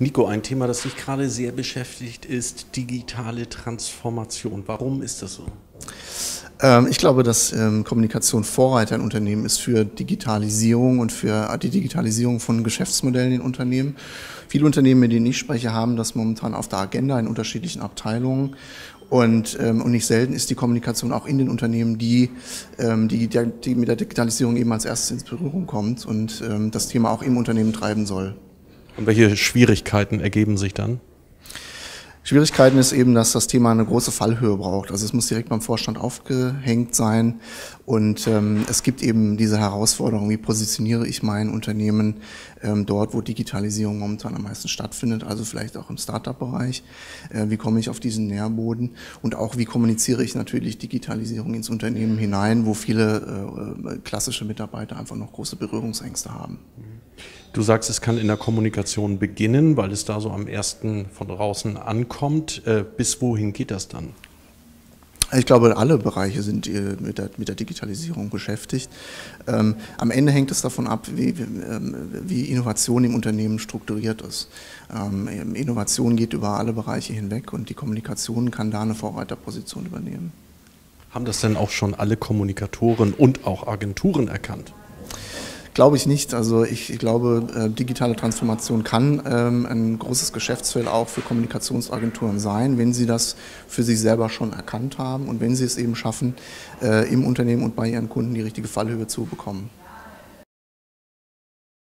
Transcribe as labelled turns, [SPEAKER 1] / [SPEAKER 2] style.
[SPEAKER 1] Nico, ein Thema, das dich gerade sehr beschäftigt, ist digitale Transformation. Warum ist das so?
[SPEAKER 2] Ähm, ich glaube, dass ähm, Kommunikation Vorreiter in Unternehmen ist für Digitalisierung und für die Digitalisierung von Geschäftsmodellen in Unternehmen. Viele Unternehmen, mit denen ich spreche, haben das momentan auf der Agenda in unterschiedlichen Abteilungen. Und, ähm, und nicht selten ist die Kommunikation auch in den Unternehmen die, die, die mit der Digitalisierung eben als erstes ins Berührung kommt und das Thema auch im Unternehmen treiben soll.
[SPEAKER 1] Und welche Schwierigkeiten ergeben sich dann?
[SPEAKER 2] Schwierigkeiten ist eben, dass das Thema eine große Fallhöhe braucht. Also es muss direkt beim Vorstand aufgehängt sein und ähm, es gibt eben diese Herausforderung, wie positioniere ich mein Unternehmen ähm, dort, wo Digitalisierung momentan am meisten stattfindet, also vielleicht auch im Startup-Bereich. Äh, wie komme ich auf diesen Nährboden und auch wie kommuniziere ich natürlich Digitalisierung ins Unternehmen hinein, wo viele äh, klassische Mitarbeiter einfach noch große Berührungsängste haben.
[SPEAKER 1] Du sagst, es kann in der Kommunikation beginnen, weil es da so am ersten von draußen ankommt. Äh, bis wohin geht das dann?
[SPEAKER 2] Ich glaube, alle Bereiche sind äh, mit der, mit der Digitalisierung beschäftigt. Ähm, am Ende hängt es davon ab, wie, ähm, wie Innovation im Unternehmen strukturiert ist. Ähm, Innovation geht über alle Bereiche hinweg und die Kommunikation kann da eine Vorreiterposition übernehmen.
[SPEAKER 1] Haben das denn auch schon alle Kommunikatoren und auch Agenturen erkannt?
[SPEAKER 2] Glaube ich nicht. Also ich, glaube, äh, digitale Transformation kann ähm, ein großes Geschäftsfeld auch für Kommunikationsagenturen sein, wenn sie das für sich selber schon erkannt haben und wenn sie es eben schaffen, äh, im Unternehmen und bei ihren Kunden die richtige Fallhöhe zu bekommen.